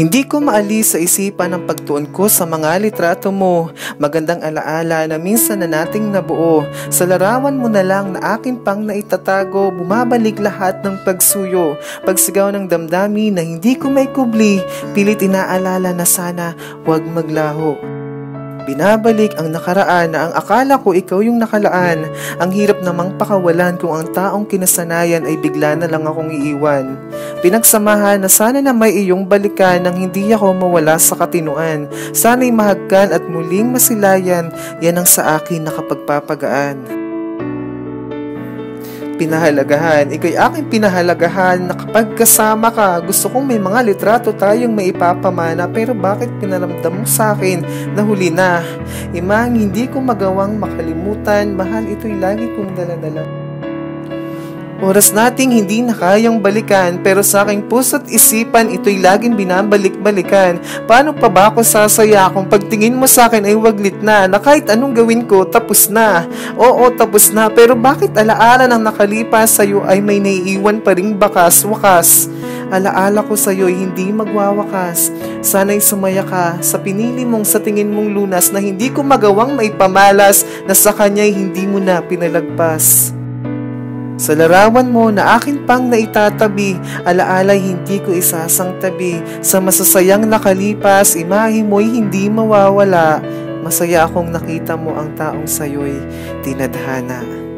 Hindi ko maalis sa isipan ang pagtuon ko sa mga litrato mo. Magandang alaala na minsan na nating nabuo. Sa larawan mo na lang na akin pang naitatago, bumabalik lahat ng pagsuyo. Pagsigaw ng damdami na hindi ko may kubli, pilit inaalala na sana huwag maglaho. Binabalik ang nakaraan na ang akala ko ikaw yung nakalaan. Ang hirap namang pakawalan kung ang taong kinasanayan ay bigla na lang akong iiwan. Pinagsamahan na sana na may iyong balikan nang hindi ako mawala sa katinuan. Sana'y mahagkan at muling masilayan, yan ang sa akin nakapagpapagaan pinahalagahan. Ika'y aking pinahalagahan na kapag kasama ka, gusto kong may mga litrato tayong maipapamana pero bakit pinaramdam mo sa akin na huli na? Imang hindi ko magawang makalimutan, mahal ito'y lagi kong daladala. Oras nating hindi na kayang balikan pero sa aking puso't isipan ito'y laging binabalik-balikan. Paano pa ba ako sasaya kung pagtingin mo sa akin ay waglit na na kahit anong gawin ko tapos na. Oo, tapos na pero bakit alaala ng nakalipas sa'yo ay may naiiwan pa ring bakas-wakas? Alaala ko sa'yo ay hindi magwawakas. Sana'y sumaya ka sa pinili mong sa tingin mong lunas na hindi ko magawang maipamalas na sa kanya'y hindi mo na pinalagpas. Sa larawan mo na akin pang naitatabi, alaalay hindi ko isasang tabi. Sa masasayang nakalipas, imahe mo'y hindi mawawala. Masaya akong nakita mo ang taong sayo'y tinadhana.